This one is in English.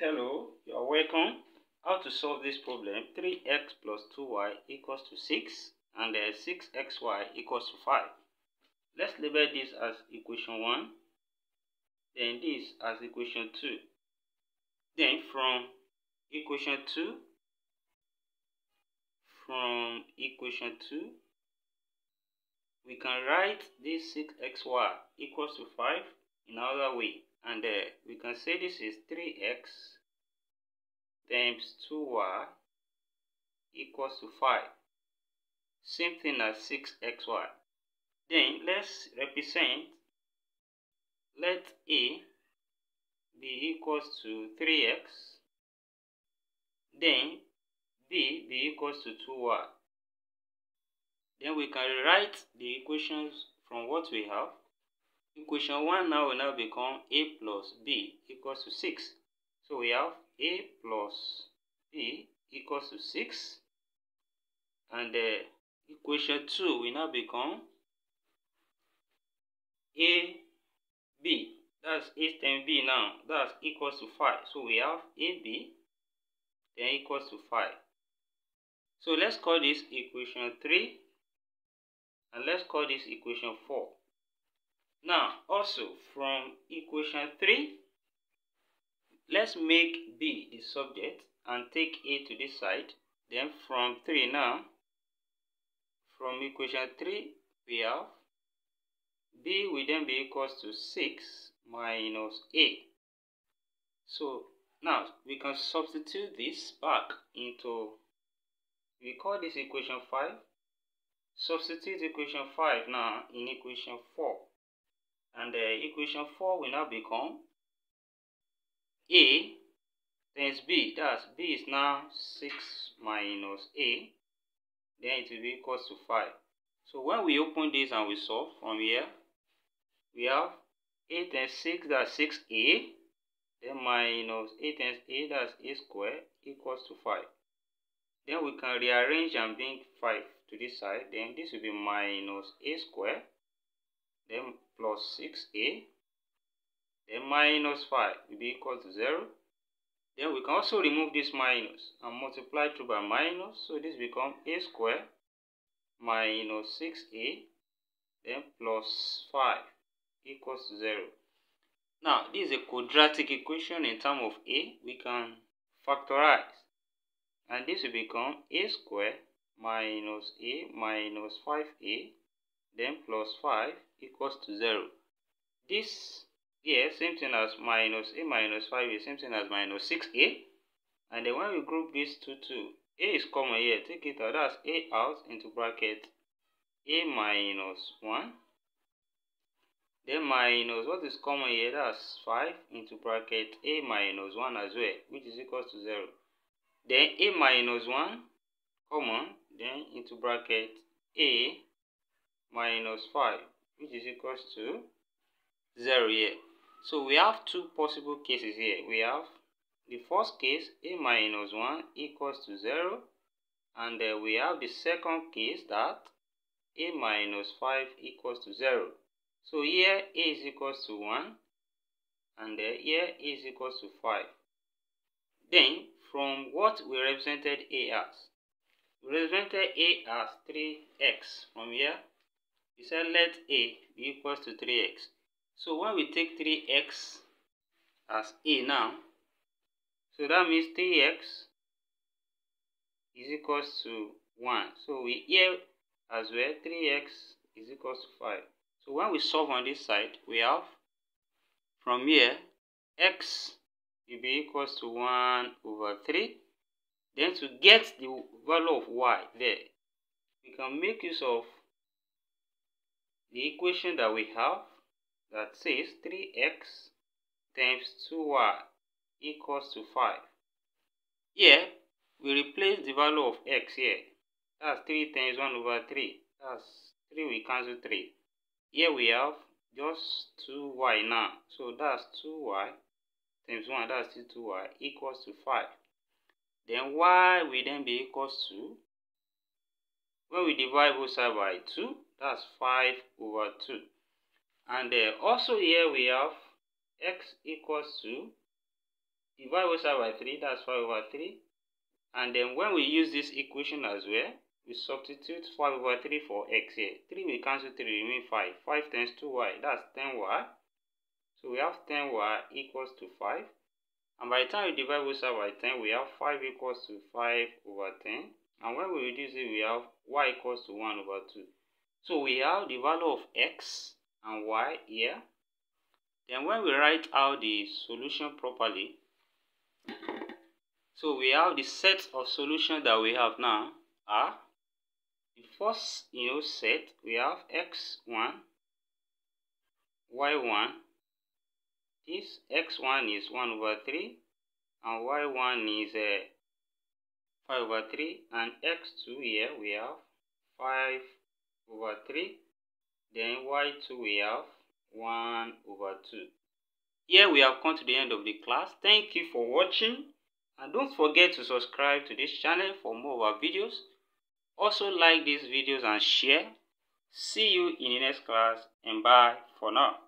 Hello, you are welcome. How to solve this problem? 3x plus 2y equals to 6 and uh, 6xy equals to 5. Let's label this as equation 1, then this as equation 2. Then from equation 2, from equation 2, we can write this 6xy equals to 5 in another way. And uh, we can say this is 3x times 2y equals to 5. Same thing as 6xy. Then let's represent, let A be equals to 3x, then B be equals to 2y. Then we can rewrite the equations from what we have. Equation 1 now will now become A plus B equals to 6. So we have A plus B equals to 6. And the equation 2 will now become A B. That's A times B now. That's equals to 5. So we have AB then equals to 5. So let's call this equation 3 and let's call this equation 4. Now, also from equation 3, let's make B the subject and take A to this side. Then from 3 now, from equation 3, we have B will then be equals to 6 minus A. So now we can substitute this back into, we call this equation 5. Substitute equation 5 now in equation 4. And the equation 4 will now become A times B. That's B is now 6 minus A. Then it will be equals to 5. So when we open this and we solve from here, we have A times 6, that's 6A. Then minus A times A, that's A square, equals to 5. Then we can rearrange and bring 5 to this side. Then this will be minus A square. Then plus 6a then minus 5 will be equal to 0 then we can also remove this minus and multiply through by minus. So this becomes a square minus 6a then plus 5 equals to 0 now this is a quadratic equation in terms of a. We can factorize. And this will become a square minus a minus 5a then plus 5 equals to 0. This here, same thing as minus a minus 5 is same thing as minus 6a. And then when we group these two, two, a is common here, take it out, that's a out into bracket a minus 1. Then minus, what is common here, that's 5 into bracket a minus 1 as well, which is equals to 0. Then a minus 1, common, then into bracket a minus 5 which is equals to 0 here. So we have two possible cases here. We have the first case a minus 1 equals to 0 and uh, we have the second case that a minus 5 equals to 0. So here a is equals to 1 and uh, here a is equals to 5. Then from what we represented a as, we represented a as 3x from here we said let a be equals to 3x. So when we take 3x as a now, so that means 3x is equals to 1. So we here as well 3x is equals to 5. So when we solve on this side, we have from here x will be equals to 1 over 3. Then to get the value of y there, we can make use of the equation that we have that says 3x times 2y equals to 5. Here, we replace the value of x here. That's 3 times 1 over 3. That's 3, we cancel 3. Here we have just 2y now. So that's 2y times 1, that's still 2y, equals to 5. Then y will then be equals to, when we divide both sides by 2, that's 5 over 2. And uh, also here we have x equals to divide both sides by 3, that's 5 over 3. And then when we use this equation as well, we substitute 5 over 3 for x here. 3 will cancel 3, remain 5. 5 times 2y, that's 10y. So we have 10y equals to 5. And by the time we divide both sides by 10, we have 5 equals to 5 over 10. And when we reduce it, we have y equals to 1 over 2. So we have the value of x and y here. Then when we write out the solution properly, so we have the set of solutions that we have now are the first you know set we have x1 y1 this x1 is 1 over 3 and y1 is uh, 5 over 3 and x2 here we have 5 over 3 then y2 we have 1 over 2 here we have come to the end of the class. Thank you for watching. And don't forget to subscribe to this channel for more of our videos. Also like these videos and share. See you in the next class and bye for now